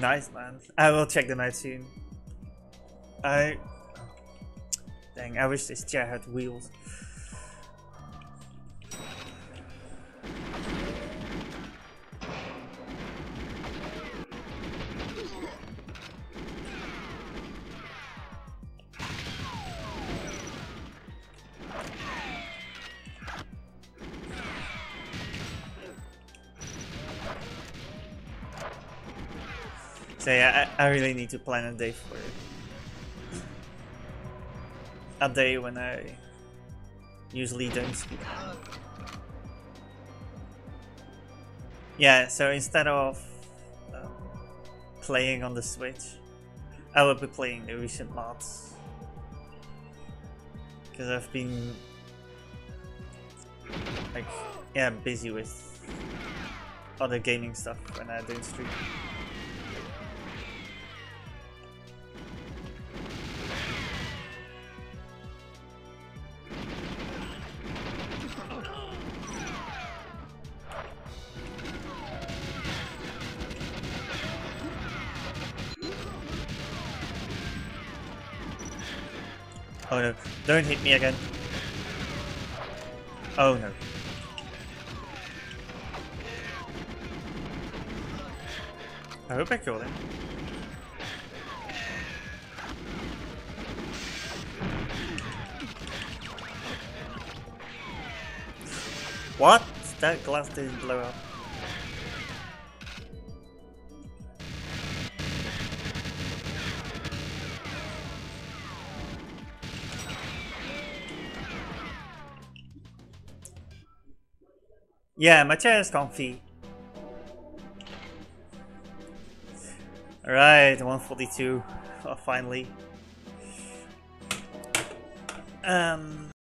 Nice, man. I will check them out soon. I... Dang, I wish this chair had wheels. So yeah, I, I really need to plan a day for it. A day when I usually don't speak. Yeah, so instead of um, playing on the Switch, I will be playing the recent mods. Because I've been like, yeah, busy with other gaming stuff when I don't stream. Oh no, don't hit me again. Oh no. I hope I killed him. What? That glass didn't blow up. Yeah, my chair is comfy. Alright, 142. Oh, finally. Um,